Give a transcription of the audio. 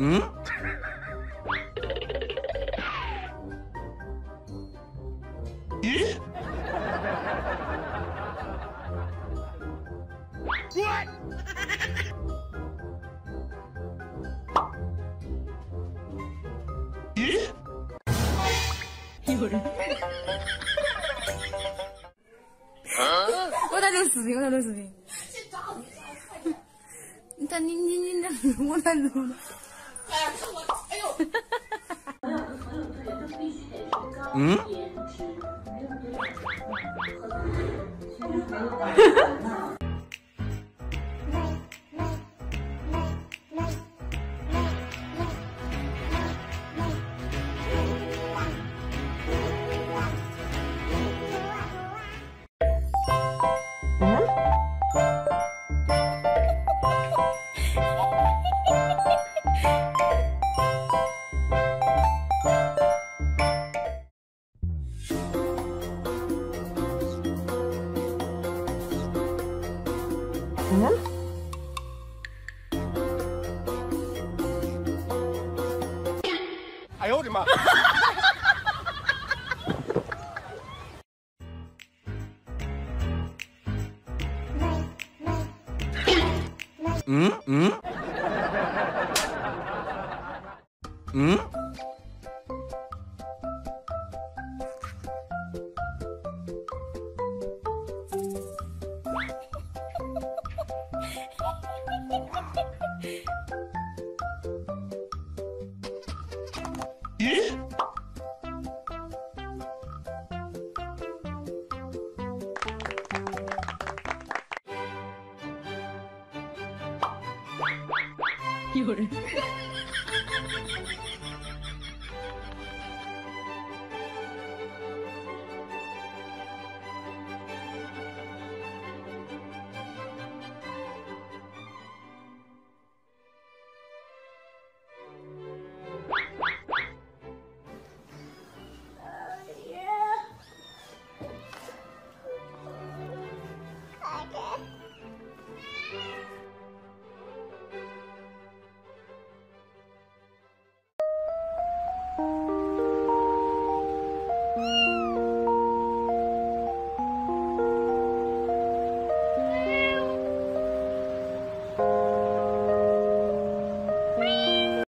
嗯？咦？What？咦？有人。我在录视频，我在录视频。你看你你你那，我在录。哎呀，看我，哎呦！嗯？嗯？哎呦我的妈！嗯嗯嗯。咦？有人。